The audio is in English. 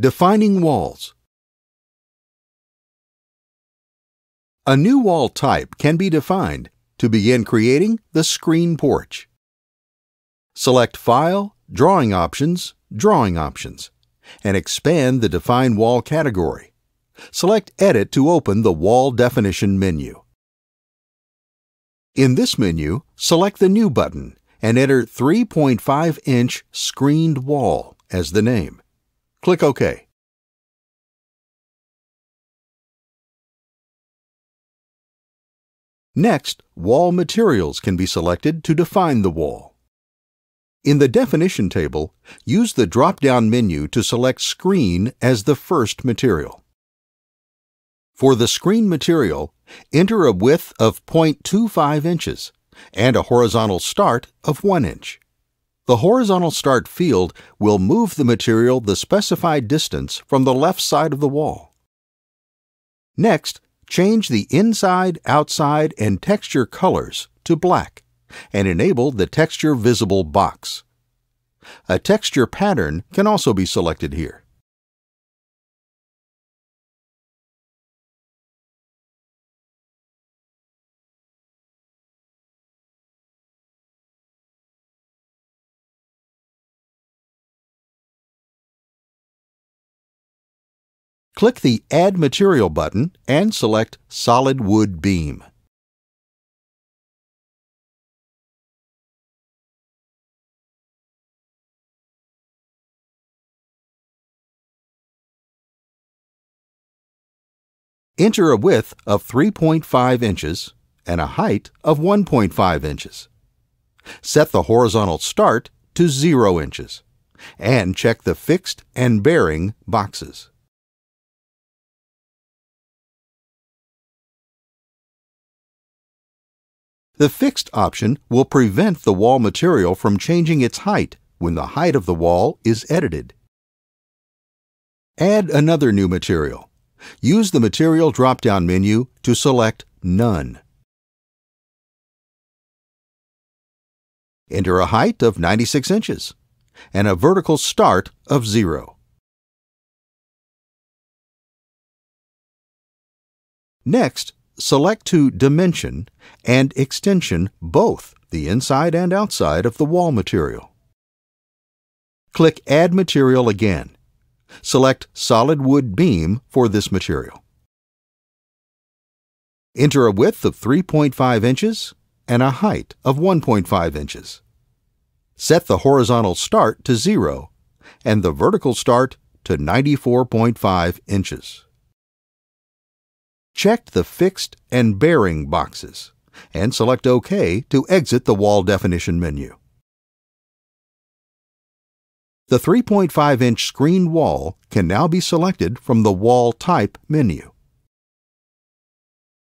Defining walls. A new wall type can be defined to begin creating the screen porch. Select File, Drawing Options, Drawing Options, and expand the Define Wall category. Select Edit to open the Wall Definition menu. In this menu, select the New button and enter 3.5 inch screened wall as the name. Click OK. Next, wall materials can be selected to define the wall. In the definition table, use the drop-down menu to select screen as the first material. For the screen material, enter a width of 0.25 inches and a horizontal start of 1 inch. The horizontal start field will move the material the specified distance from the left side of the wall. Next, change the inside, outside, and texture colors to black and enable the Texture Visible box. A texture pattern can also be selected here. Click the Add Material button and select Solid Wood Beam. Enter a width of 3.5 inches and a height of 1.5 inches. Set the horizontal start to 0 inches and check the fixed and bearing boxes. The fixed option will prevent the wall material from changing its height when the height of the wall is edited. Add another new material. Use the Material drop-down menu to select None. Enter a height of 96 inches and a vertical start of 0. Next, select to dimension and extension both the inside and outside of the wall material. Click Add Material again. Select Solid Wood Beam for this material. Enter a width of 3.5 inches and a height of 1.5 inches. Set the horizontal start to 0 and the vertical start to 94.5 inches. Check the Fixed and Bearing boxes and select OK to exit the Wall Definition menu. The 3.5 inch screen wall can now be selected from the Wall Type menu.